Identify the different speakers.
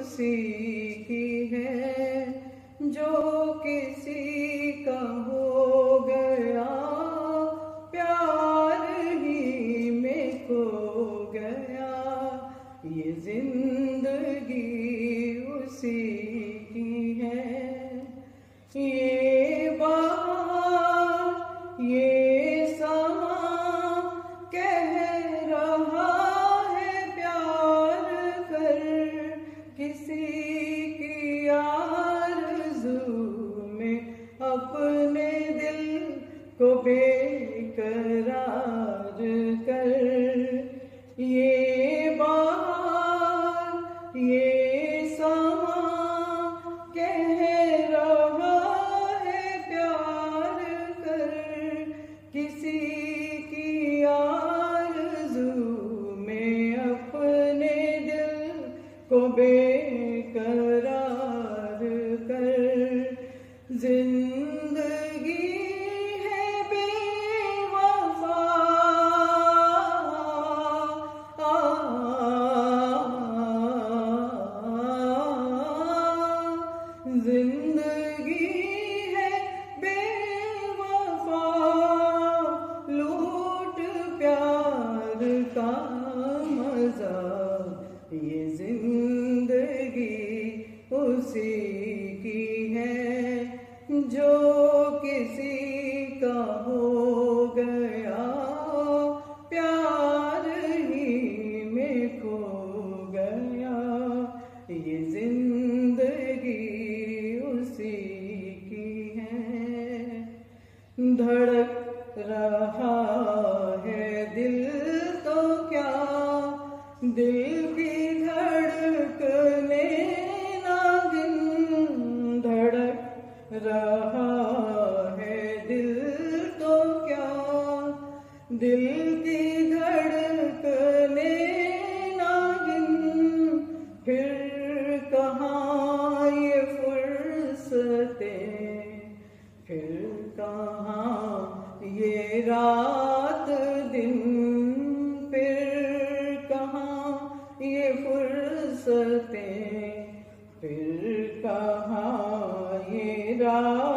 Speaker 1: उसी की को बेकरार कर। ये बात ये प्यार कर। किसी की में अपने दिल को बेकरार उसी की है जो किसी का हो दिल की धड़कने नागिन, फिर कहाँ ये फुर्सते? फिर कहाँ ये रात दिन? फिर कहाँ ये फुर्सते? फिर कहाँ ये रात